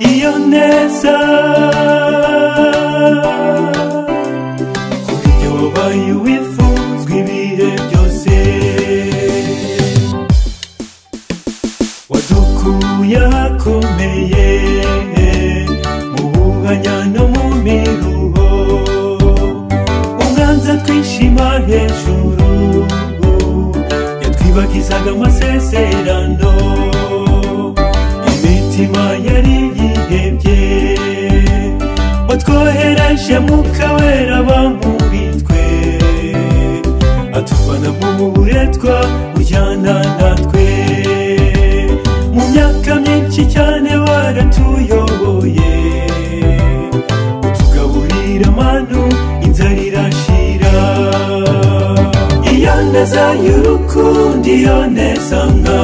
iyo neza kuri iyo wabaye uwifunzwe ibihe byose wadukuye ahakomeye mu buhanya no mu miruho ubwanza twishima hejuru yatwibagizaga amasezerano. Imitima watwohereje muka wera muri twe atuvana mu buretwa ujyana natwe. Mu myaka myinshi cyane waratuyoboye utugaburira amanu inzara irashira. Iyo neza y'urukundo iyo neza mwami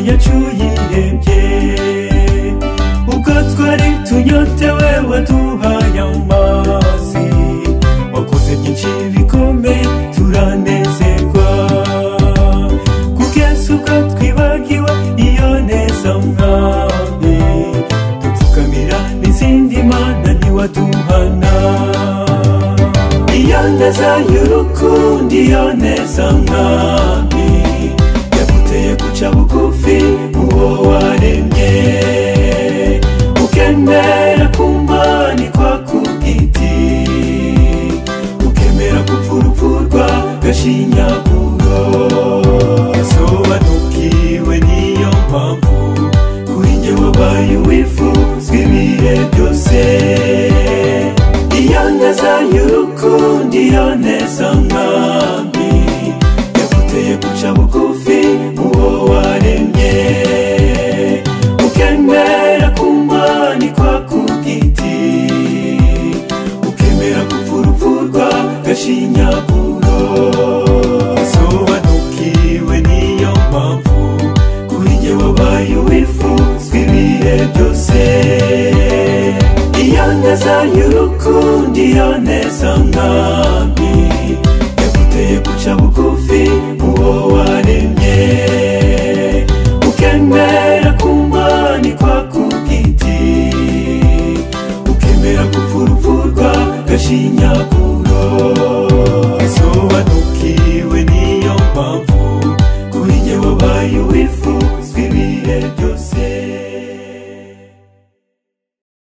imitima yacu yihebye ubwo twari tunyotewe waduhaye amazi wakoze byinshi bikomeye turanezerwa kugeza ubwo twibagiwe iyo neza mwami dupfukamira n'izindi mana ntiwaduhana iyo neza y'urukundo iyo neza mwami guca bugufi uwo wo waremye ukemera kumbani kwa giti ukemera kupfurupfurwa gashinyaguro yasobanukiwe niyo mpamvu kuri njye wabaye uwifuzwa ibihe byose iyo neza y'urukundo iyo neza neza y'urukundo iyo neza mwami yaguteye guca bugufi mu wo waremye ukemera kumanikwa ku giti ukemera gupfa urupfu rw'agashinyaguro asobanukiwe niyo mpamvu